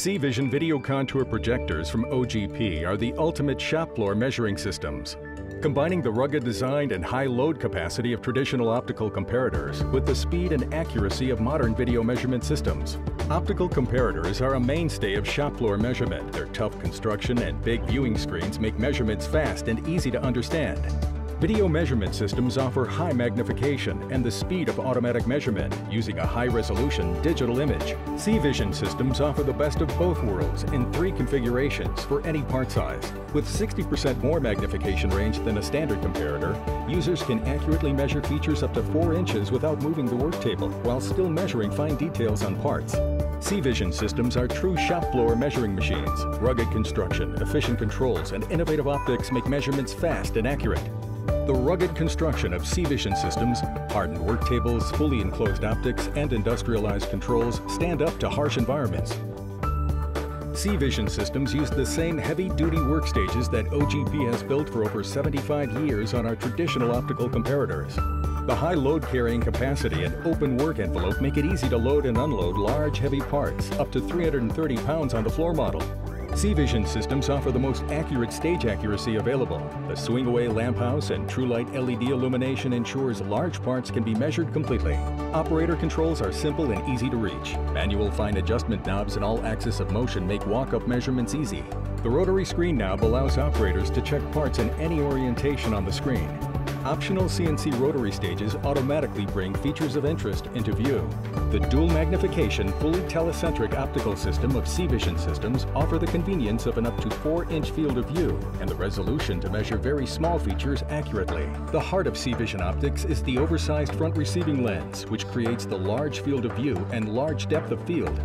C-Vision video contour projectors from OGP are the ultimate shop floor measuring systems. Combining the rugged design and high load capacity of traditional optical comparators with the speed and accuracy of modern video measurement systems. Optical comparators are a mainstay of shop floor measurement. Their tough construction and big viewing screens make measurements fast and easy to understand. Video measurement systems offer high magnification and the speed of automatic measurement using a high-resolution digital image. C-Vision systems offer the best of both worlds in three configurations for any part size. With 60% more magnification range than a standard comparator, users can accurately measure features up to 4 inches without moving the work table while still measuring fine details on parts. C-Vision systems are true shop floor measuring machines. Rugged construction, efficient controls, and innovative optics make measurements fast and accurate. The rugged construction of C-Vision systems, hardened work tables, fully enclosed optics, and industrialized controls stand up to harsh environments. C-Vision systems use the same heavy-duty workstages that OGP has built for over 75 years on our traditional optical comparators. The high load carrying capacity and open work envelope make it easy to load and unload large heavy parts, up to 330 pounds on the floor model. C-Vision systems offer the most accurate stage accuracy available. The swing-away lamp house and TrueLight LED illumination ensures large parts can be measured completely. Operator controls are simple and easy to reach. Manual fine adjustment knobs and all axis of motion make walk-up measurements easy. The rotary screen knob allows operators to check parts in any orientation on the screen. Optional CNC rotary stages automatically bring features of interest into view. The dual magnification, fully telecentric optical system of C-Vision systems offer the convenience of an up to 4-inch field of view and the resolution to measure very small features accurately. The heart of C-Vision optics is the oversized front receiving lens, which creates the large field of view and large depth of field.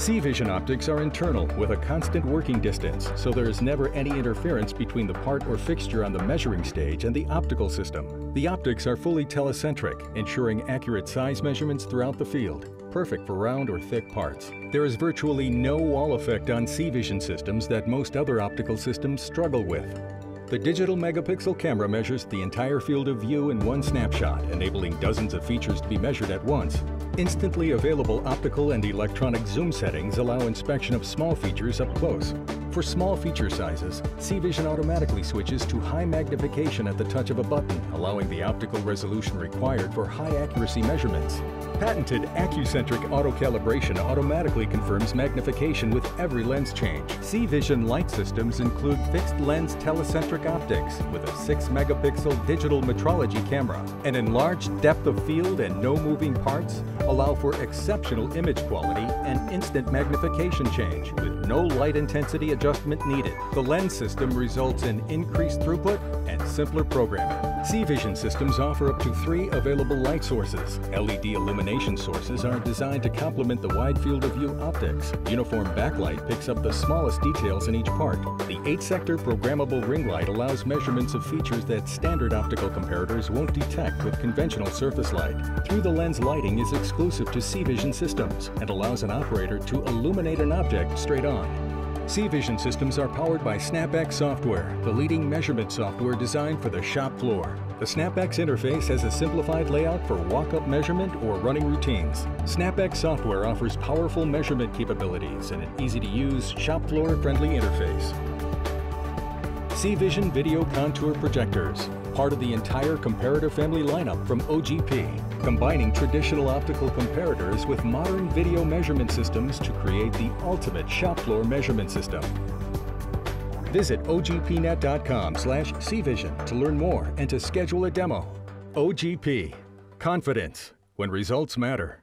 C-Vision optics are internal with a constant working distance, so there is never any interference between the part or fixture on the measuring stage and the optical system. The optics are fully telecentric, ensuring accurate size measurements throughout the field, perfect for round or thick parts. There is virtually no wall effect on C-Vision systems that most other optical systems struggle with. The digital megapixel camera measures the entire field of view in one snapshot, enabling dozens of features to be measured at once. Instantly available optical and electronic zoom settings allow inspection of small features up close. For small feature sizes, C-Vision automatically switches to high magnification at the touch of a button, allowing the optical resolution required for high accuracy measurements. Patented Accucentric auto calibration automatically confirms magnification with every lens change. C-Vision light systems include fixed lens telecentric optics with a 6 megapixel digital metrology camera. An enlarged depth of field and no moving parts allow for exceptional image quality and instant magnification change with no light intensity adjustment needed. The lens system results in increased throughput and simpler programming. C-Vision systems offer up to three available light sources. LED illumination sources are designed to complement the wide field of view optics. Uniform backlight picks up the smallest details in each part. The 8-sector programmable ring light allows measurements of features that standard optical comparators won't detect with conventional surface light. Through-the-lens lighting is exclusive to C-Vision systems and allows an operator to illuminate an object straight on. C-Vision systems are powered by SnapX software, the leading measurement software designed for the shop floor. The SnapX interface has a simplified layout for walk-up measurement or running routines. SnapX software offers powerful measurement capabilities and an easy-to-use, shop floor-friendly interface. C-Vision Video Contour Projectors, part of the entire comparator family lineup from OGP, combining traditional optical comparators with modern video measurement systems to create the ultimate shop floor measurement system. Visit ogpnet.com slash cvision to learn more and to schedule a demo. OGP. Confidence when results matter.